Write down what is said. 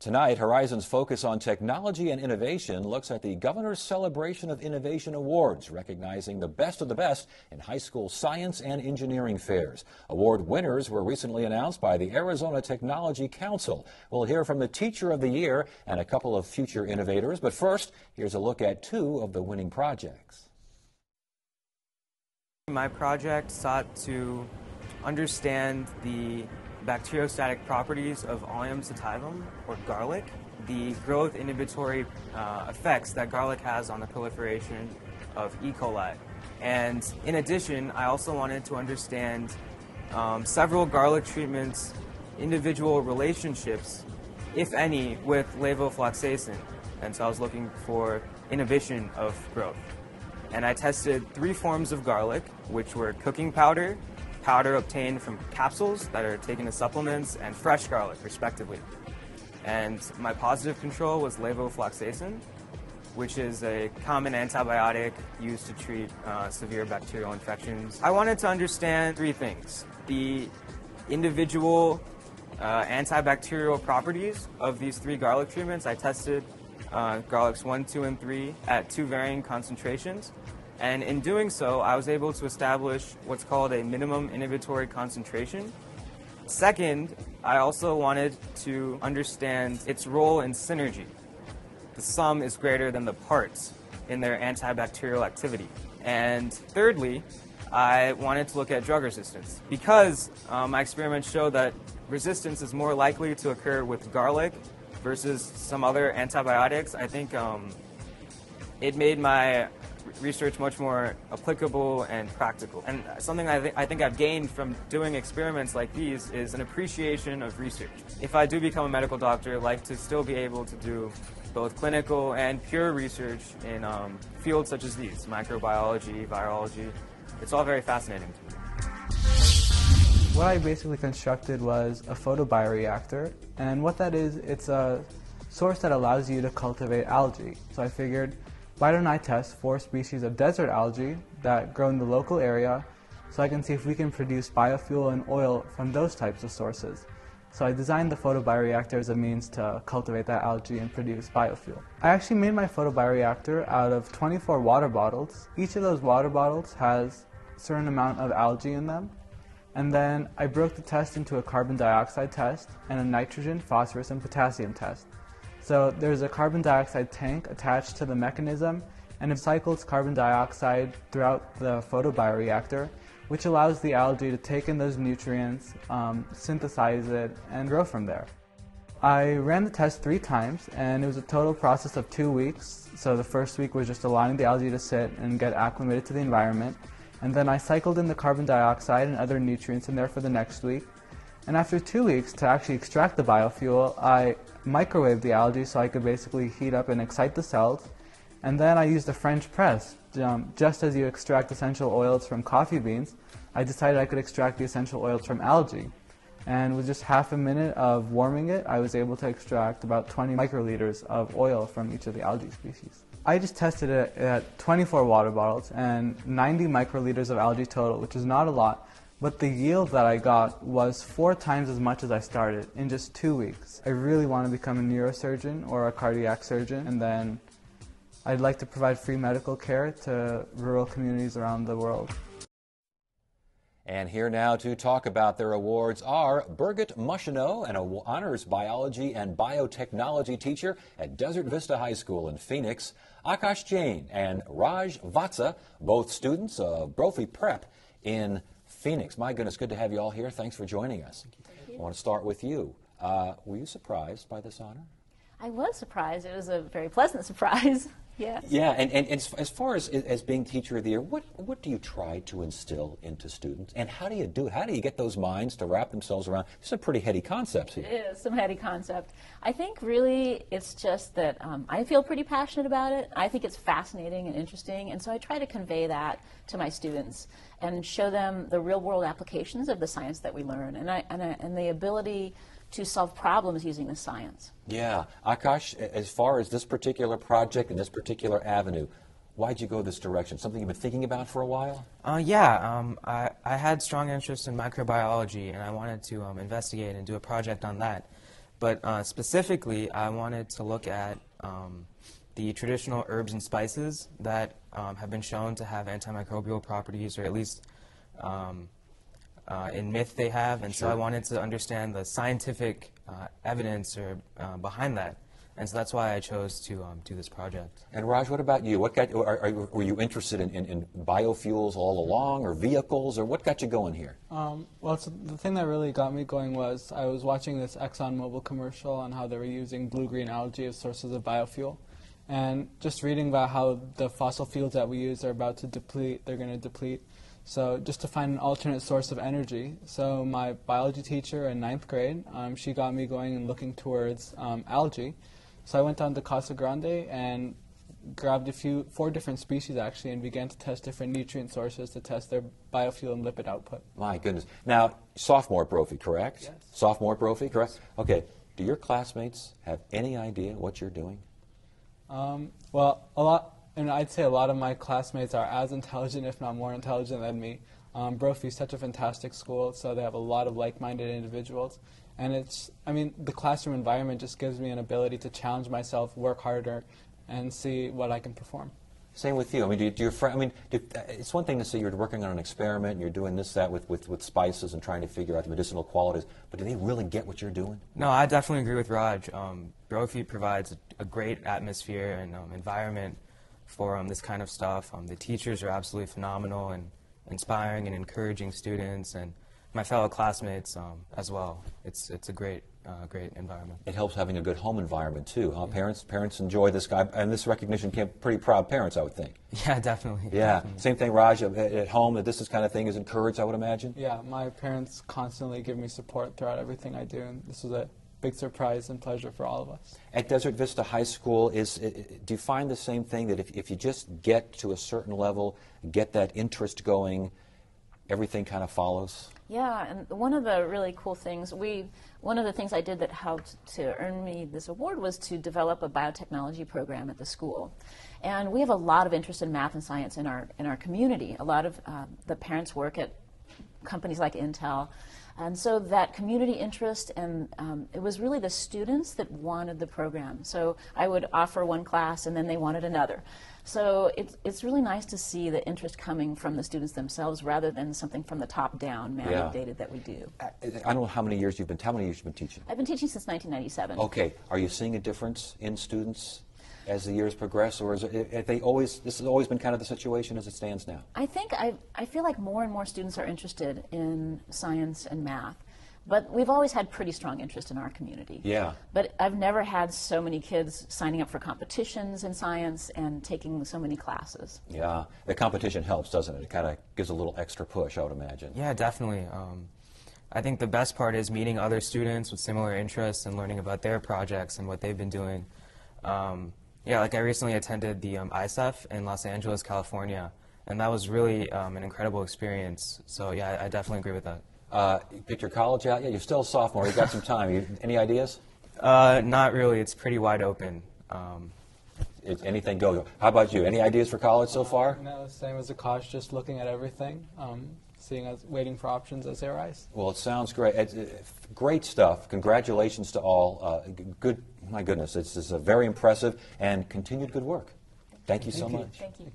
Tonight, Horizon's focus on technology and innovation looks at the Governor's Celebration of Innovation Awards, recognizing the best of the best in high school science and engineering fairs. Award winners were recently announced by the Arizona Technology Council. We'll hear from the Teacher of the Year and a couple of future innovators, but first, here's a look at two of the winning projects. My project sought to understand the bacteriostatic properties of Allium sativum, or garlic, the growth inhibitory uh, effects that garlic has on the proliferation of E. coli. And in addition, I also wanted to understand um, several garlic treatments, individual relationships, if any, with levofloxacin. And so I was looking for inhibition of growth. And I tested three forms of garlic, which were cooking powder, powder obtained from capsules that are taken as supplements, and fresh garlic, respectively. And my positive control was levofloxacin, which is a common antibiotic used to treat uh, severe bacterial infections. I wanted to understand three things. The individual uh, antibacterial properties of these three garlic treatments. I tested uh, garlics 1, 2, and 3 at two varying concentrations. And in doing so, I was able to establish what's called a minimum inhibitory concentration. Second, I also wanted to understand its role in synergy. The sum is greater than the parts in their antibacterial activity. And thirdly, I wanted to look at drug resistance because um, my experiments show that resistance is more likely to occur with garlic versus some other antibiotics. I think um, it made my research much more applicable and practical. And something I, th I think I've gained from doing experiments like these is an appreciation of research. If I do become a medical doctor, I'd like to still be able to do both clinical and pure research in um, fields such as these, microbiology, virology. It's all very fascinating to me. What I basically constructed was a photobioreactor, and what that is, it's a source that allows you to cultivate algae. So I figured why don't I test four species of desert algae that grow in the local area so I can see if we can produce biofuel and oil from those types of sources. So I designed the photobioreactor as a means to cultivate that algae and produce biofuel. I actually made my photobioreactor out of 24 water bottles. Each of those water bottles has a certain amount of algae in them. And then I broke the test into a carbon dioxide test and a nitrogen, phosphorus, and potassium test. So there's a carbon dioxide tank attached to the mechanism and it cycles carbon dioxide throughout the photobioreactor, which allows the algae to take in those nutrients, um, synthesize it, and grow from there. I ran the test three times, and it was a total process of two weeks. So the first week was just allowing the algae to sit and get acclimated to the environment. And then I cycled in the carbon dioxide and other nutrients in there for the next week. And after two weeks, to actually extract the biofuel, I microwaved the algae so I could basically heat up and excite the cells. And then I used a French press. Um, just as you extract essential oils from coffee beans, I decided I could extract the essential oils from algae. And with just half a minute of warming it, I was able to extract about 20 microliters of oil from each of the algae species. I just tested it at 24 water bottles and 90 microliters of algae total, which is not a lot, but the yield that I got was four times as much as I started in just two weeks. I really want to become a neurosurgeon or a cardiac surgeon, and then I'd like to provide free medical care to rural communities around the world. And here now to talk about their awards are Birgit Mushino, an honors biology and biotechnology teacher at Desert Vista High School in Phoenix, Akash Jain and Raj Vatsa, both students of Brophy Prep in Phoenix. My goodness, good to have you all here. Thanks for joining us. I want to start with you. Uh, were you surprised by this honor? I was surprised. It was a very pleasant surprise. Yes. Yeah, and, and, and, as far as, as being teacher of the year, what, what do you try to instill into students? And how do you do it? How do you get those minds to wrap themselves around some pretty heady concepts here? It is some heady concept. I think really it's just that um, I feel pretty passionate about it. I think it's fascinating and interesting, and so I try to convey that to my students and show them the real world applications of the science that we learn and, I, and, I, and the ability to solve problems using the science. Yeah. Akash, as far as this particular project and this particular avenue, why'd you go this direction? Something you've been thinking about for a while? Uh, yeah, um, I, I had strong interest in microbiology and I wanted to um, investigate and do a project on that. But uh, specifically, I wanted to look at um, the traditional herbs and spices that um, have been shown to have antimicrobial properties, or at least um, uh, in myth they have. And so I wanted to understand the scientific uh, evidence or uh, behind that. And so that's why I chose to um, do this project. And Raj, what about you? What got, are, are, were you interested in, in, in biofuels all along, or vehicles, or what got you going here? Um, well, so the thing that really got me going was I was watching this ExxonMobil commercial on how they were using blue-green algae as sources of biofuel, and just reading about how the fossil fuels that we use are about to deplete, they're going to deplete. So just to find an alternate source of energy. So my biology teacher in ninth grade, um, she got me going and looking towards um, algae. So I went down to Casa Grande and grabbed a few, four different species actually, and began to test different nutrient sources to test their biofuel and lipid output. My goodness. Now, sophomore Brophy, correct? Yes. Sophomore Brophy, correct? Okay. Do your classmates have any idea what you're doing? Um, well, a lot, and I'd say a lot of my classmates are as intelligent, if not more intelligent than me. Um, Brophy is such a fantastic school, so they have a lot of like-minded individuals, and it's, I mean, the classroom environment just gives me an ability to challenge myself, work harder, and see what I can perform. Same with you. I mean, do, do your friend? I mean, do, it's one thing to say you're working on an experiment and you're doing this, that with, with, with spices and trying to figure out the medicinal qualities, but do they really get what you're doing? No, I definitely agree with Raj. Um, provides a, a great atmosphere and um, environment for um, this kind of stuff. Um, the teachers are absolutely phenomenal and inspiring and encouraging students and my fellow classmates um, as well. It's, it's a great, uh, great environment. It helps having a good home environment too, huh? Parents, parents enjoy this guy, and this recognition came pretty proud parents, I would think. Yeah, definitely. Yeah. definitely. Same thing, Raj. At, at home, that this is kind of thing is encouraged, I would imagine. Yeah, my parents constantly give me support throughout everything I do, and this was a big surprise and pleasure for all of us. At Desert Vista High School, is i- i- do you find the same thing that if, if you just get to a certain level, get that interest going, everything kind of follows? Yeah, and one of the really cool things we one of the things I did that helped to earn me this award was to develop a biotechnology program at the school. And we have a lot of interest in math and science in our in our community. A lot of uh, the parents work at companies like Intel. And so that community interest, and um, it was really the students that wanted the program. So I would offer one class, and then they wanted another. So it's, it's really nice to see the interest coming from the students themselves rather than something from the top down Yeah. mandated that we do. I, I don't know how many years you've been. How many years you've been teaching? I've been teaching since 1997. Okay. Are you seeing a difference in students as the years progress, or is it, have they always? This has always been kind of the situation as it stands now. I think I, I feel like more and more students are interested in science and math. But we've always had pretty strong interest in our community. Yeah. But I've never had so many kids signing up for competitions in science and taking so many classes. Yeah. The competition helps, doesn't it? It kind of gives a little extra push, I would imagine. Yeah, definitely. Um, I think the best part is meeting other students with similar interests and learning about their projects and what they've been doing. Um, yeah, like I recently attended the um, ISEF in Los Angeles, California, and that was really um, an incredible experience. So yeah, I, I definitely agree with that. Uh, you picked your college out? Yeah, you're still a sophomore. You've got some time. You, any ideas? Uh, not really. It's pretty wide open. Um, It, anything goes. How about you? Any ideas for college so far? No, same as the Akash, just looking at everything, um, seeing as waiting for options as they arise. Well, it sounds great. It's, uh, great stuff. Congratulations to all. Uh, good. My goodness, this is very impressive and continued good work. Thank you so you. much. Thank you.